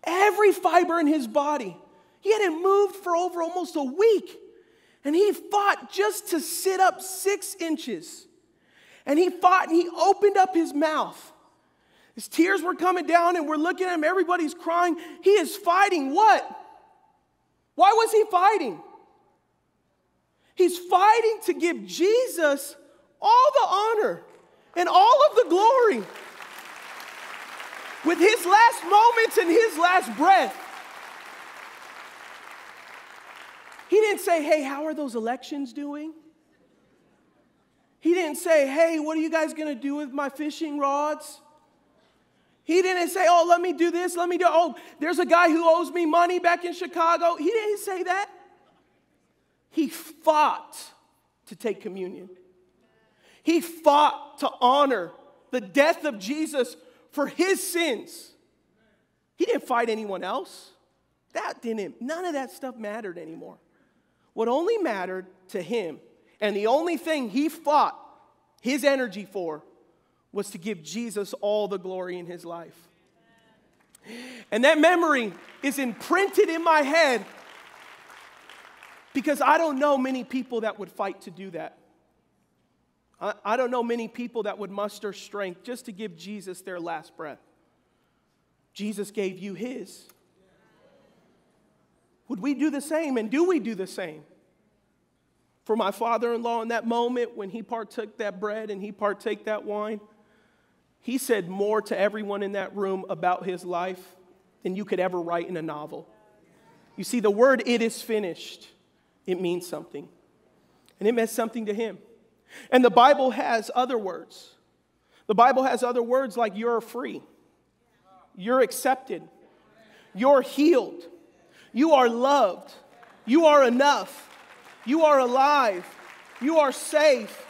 every fiber in his body. He hadn't moved for over almost a week. And he fought just to sit up six inches. And he fought and he opened up his mouth. His tears were coming down, and we're looking at him. Everybody's crying. He is fighting what? Why was he fighting? He's fighting to give Jesus all the honor and all of the glory with his last moments and his last breath. He didn't say, Hey, how are those elections doing? He didn't say, Hey, what are you guys gonna do with my fishing rods? He didn't say, Oh, let me do this, let me do, oh, there's a guy who owes me money back in Chicago. He didn't say that. He fought to take communion. He fought to honor the death of Jesus for his sins. He didn't fight anyone else. That didn't, none of that stuff mattered anymore. What only mattered to him, and the only thing he fought his energy for, was to give Jesus all the glory in his life. And that memory is imprinted in my head because I don't know many people that would fight to do that. I, I don't know many people that would muster strength just to give Jesus their last breath. Jesus gave you his. Would we do the same? And do we do the same? For my father in law, in that moment when he partook that bread and he partake that wine, he said more to everyone in that room about his life than you could ever write in a novel. You see, the word it is finished, it means something. And it meant something to him. And the Bible has other words. The Bible has other words like you're free, you're accepted, You're healed. You are loved. You are enough. You are alive. You are safe.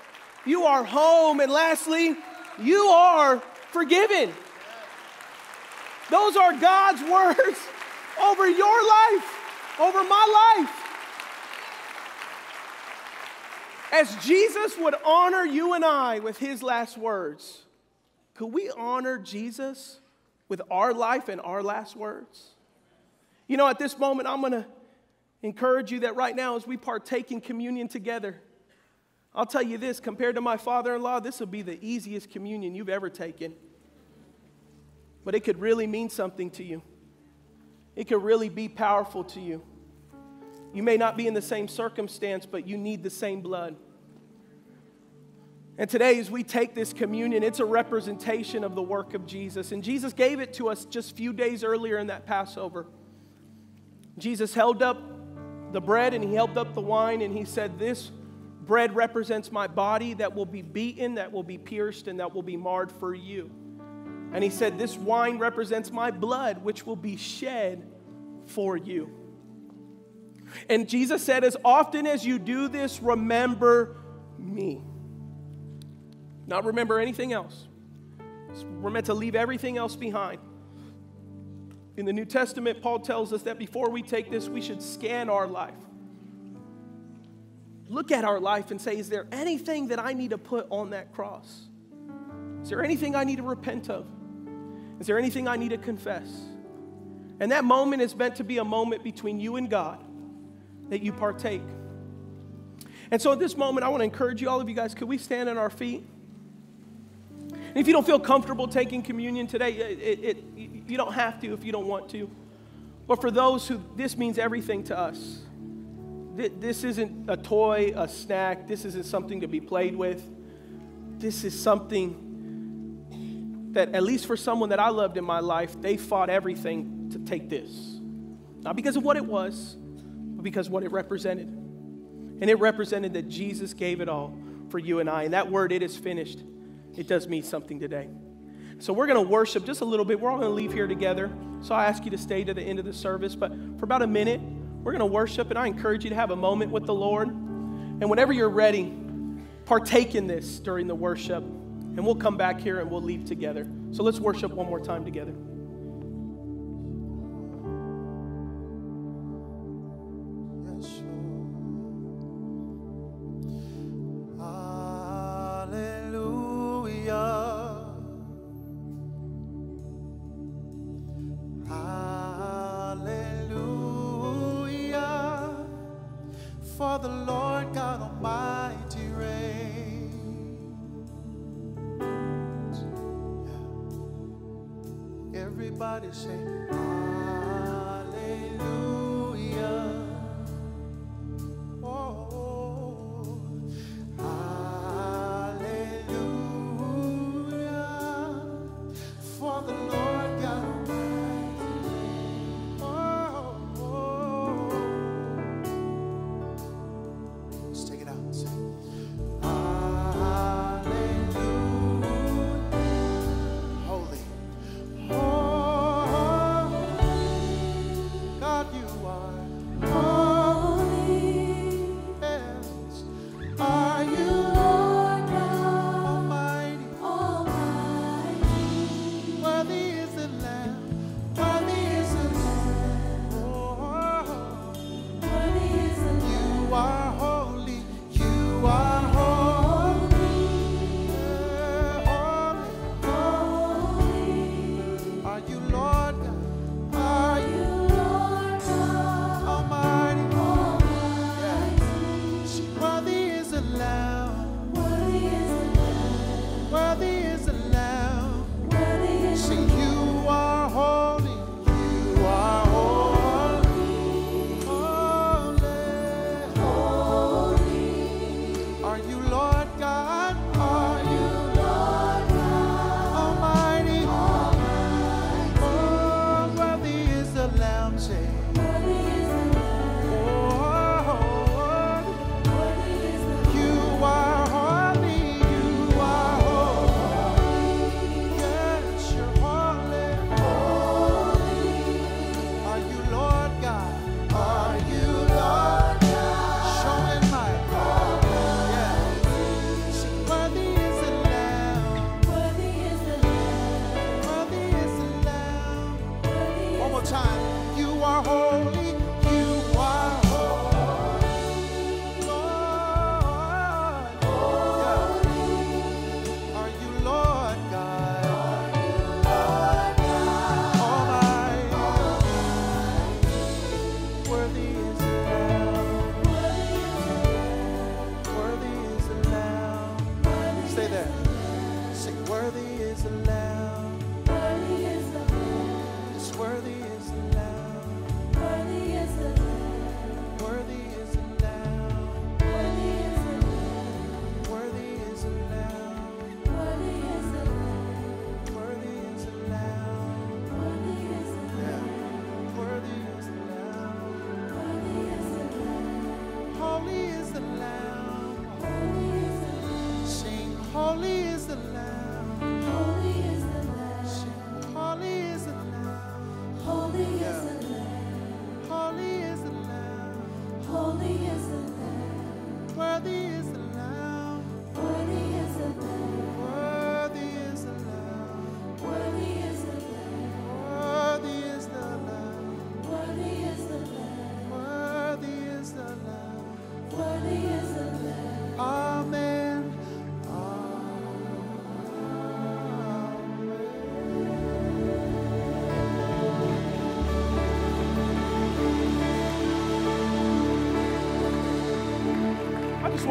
You are home. And lastly, you are forgiven. Those are God's words over your life, over my life. As Jesus would honor you and I with his last words, could we honor Jesus with our life and our last words? You know, at this moment, I'm going to encourage you that right now, as we partake in communion together, I'll tell you this compared to my father in law, this will be the easiest communion you've ever taken. But it could really mean something to you, it could really be powerful to you. You may not be in the same circumstance, but you need the same blood. And today, as we take this communion, it's a representation of the work of Jesus. And Jesus gave it to us just a few days earlier in that Passover. Jesus held up the bread and he held up the wine and he said, This bread represents my body that will be beaten, that will be pierced, and that will be marred for you. And he said, This wine represents my blood, which will be shed for you. And Jesus said, As often as you do this, remember me. Not remember anything else. We're meant to leave everything else behind. In the New Testament, Paul tells us that before we take this, we should scan our life. Look at our life and say, Is there anything that I need to put on that cross? Is there anything I need to repent of? Is there anything I need to confess? And that moment is meant to be a moment between you and God that you partake. And so at this moment, I want to encourage you, all of you guys, could we stand on our feet? And if you don't feel comfortable taking communion today, it, it, you don't have to if you don't want to. But for those who this means everything to us, this isn't a toy, a snack, this isn't something to be played with. This is something that, at least for someone that I loved in my life, they fought everything to take this. Not because of what it was, but because what it represented. And it represented that Jesus gave it all for you and I. And that word, it is finished, it does mean something today. So we're going to worship just a little bit. We're all going to leave here together. So I ask you to stay to the end of the service. But for about a minute, we're going to worship. And I encourage you to have a moment with the Lord. And whenever you're ready, partake in this during the worship. And we'll come back here and we'll leave together. So let's worship one more time together.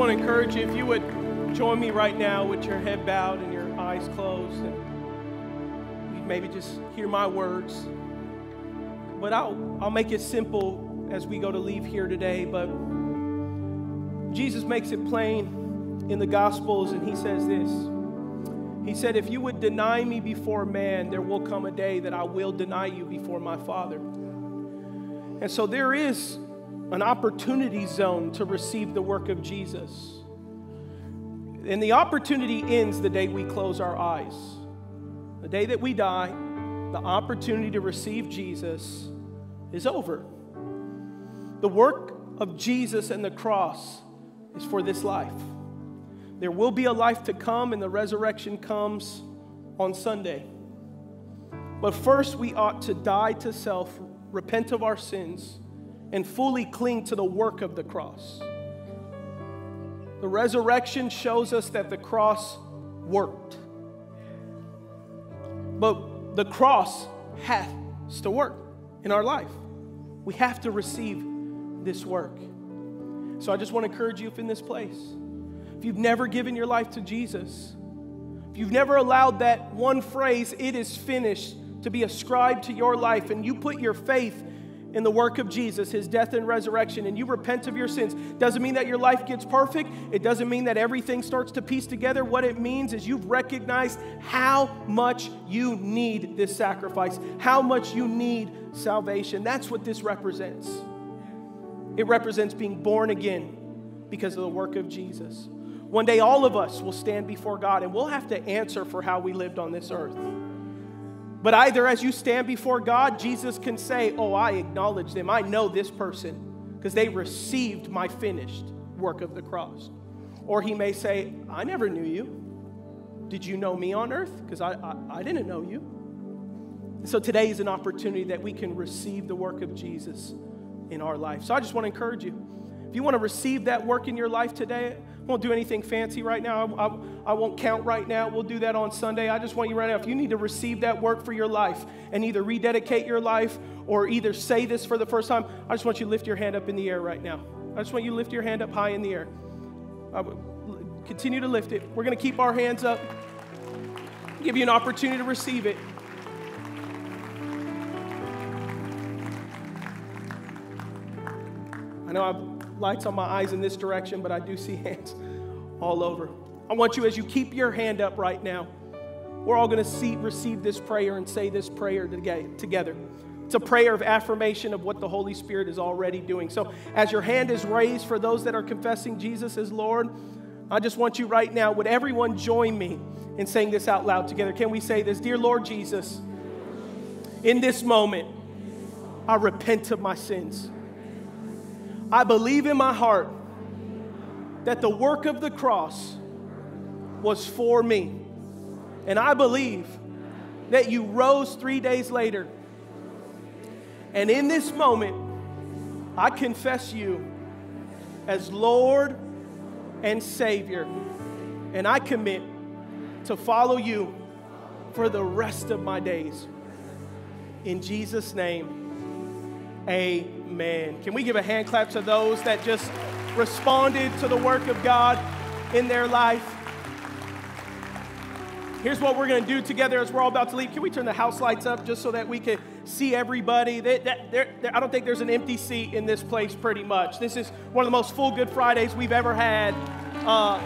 Want to encourage you if you would join me right now with your head bowed and your eyes closed and you maybe just hear my words. But I'll, I'll make it simple as we go to leave here today. But Jesus makes it plain in the Gospels and he says this. He said, If you would deny me before man, there will come a day that I will deny you before my Father. And so there is an opportunity zone to receive the work of Jesus. And the opportunity ends the day we close our eyes. The day that we die, the opportunity to receive Jesus is over. The work of Jesus and the cross is for this life. There will be a life to come, and the resurrection comes on Sunday. But first, we ought to die to self, repent of our sins, and fully cling to the work of the cross. The resurrection shows us that the cross worked. But the cross has to work in our life. We have to receive this work. So I just want to encourage you if in this place, if you've never given your life to Jesus, if you've never allowed that one phrase, it is finished, to be ascribed to your life, and you put your faith in the work of Jesus, his death and resurrection, and you repent of your sins, doesn't mean that your life gets perfect. It doesn't mean that everything starts to piece together. What it means is you've recognized how much you need this sacrifice, how much you need salvation. That's what this represents. It represents being born again because of the work of Jesus. One day, all of us will stand before God and we'll have to answer for how we lived on this earth. But either as you stand before God, Jesus can say, Oh, I acknowledge them. I know this person because they received my finished work of the cross. Or he may say, I never knew you. Did you know me on earth? Because I, I, I didn't know you. So today is an opportunity that we can receive the work of Jesus in our life. So I just want to encourage you. If you want to receive that work in your life today, won't do anything fancy right now. I, I, I, won't count right now. We'll do that on Sunday. I just want you right now, if you need to receive that work for your life and either rededicate your life or either say this for the first time, I just want you to lift your hand up in the air right now. I just want you to lift your hand up high in the air. I will continue to lift it. We're going to keep our hands up, give you an opportunity to receive it. I know I've lights on my eyes in this direction, but I do see hands all over. I want you, as you keep your hand up right now, we're all going to see, receive this prayer and say this prayer together. It's a prayer of affirmation of what the Holy Spirit is already doing. So, as your hand is raised for those that are confessing Jesus as Lord, I just want you right now, would everyone join me in saying this out loud together? Can we say this? Dear Lord Jesus, in this moment, I repent of my sins. I believe in my heart that the work of the cross was for me. And I believe that you rose three days later. And in this moment, I confess you as Lord and Savior. And I commit to follow you for the rest of my days. In Jesus' name, amen. Can we give a hand clap to those that just responded to the work of God in their life? Here's what we're going to do together as we're all about to leave. Can we turn the house lights up just so that we can see everybody? They, that, they're, they're, I don't think there's an empty seat in this place, pretty much. This is one of the most full Good Fridays we've ever had. Uh,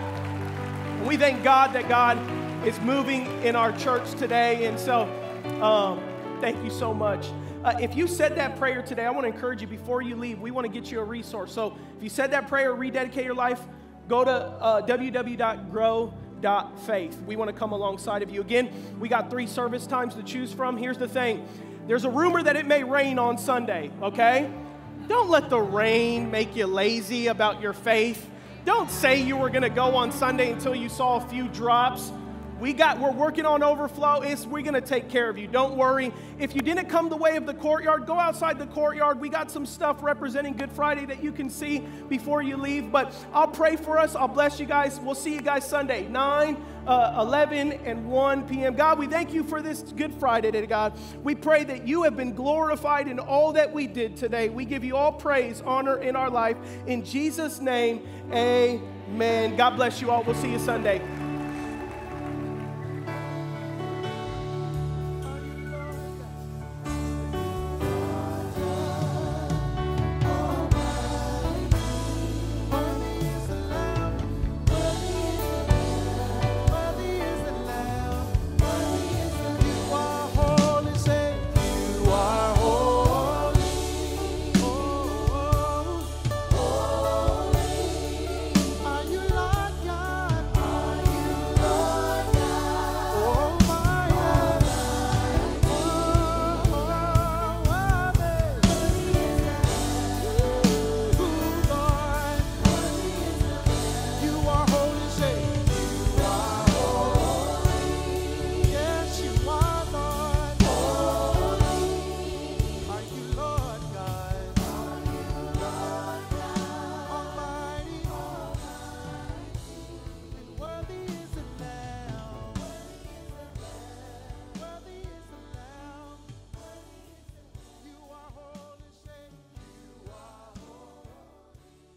we thank God that God is moving in our church today. And so, um, thank you so much. Uh, if you said that prayer today, I want to encourage you before you leave, we want to get you a resource. So, if you said that prayer, rededicate your life, go to uh, www.grow.com faith. We want to come alongside of you. Again, we got three service times to choose from. Here's the thing there's a rumor that it may rain on Sunday, okay? Don't let the rain make you lazy about your faith. Don't say you were going to go on Sunday until you saw a few drops. We got, we're working on overflow. It's, we're going to take care of you. Don't worry. If you didn't come the way of the courtyard, go outside the courtyard. We got some stuff representing Good Friday that you can see before you leave. But I'll pray for us. I'll bless you guys. We'll see you guys Sunday, 9, uh, 11, and 1 p.m. God, we thank you for this Good Friday today, God. We pray that you have been glorified in all that we did today. We give you all praise, honor in our life. In Jesus' name, amen. God bless you all. We'll see you Sunday.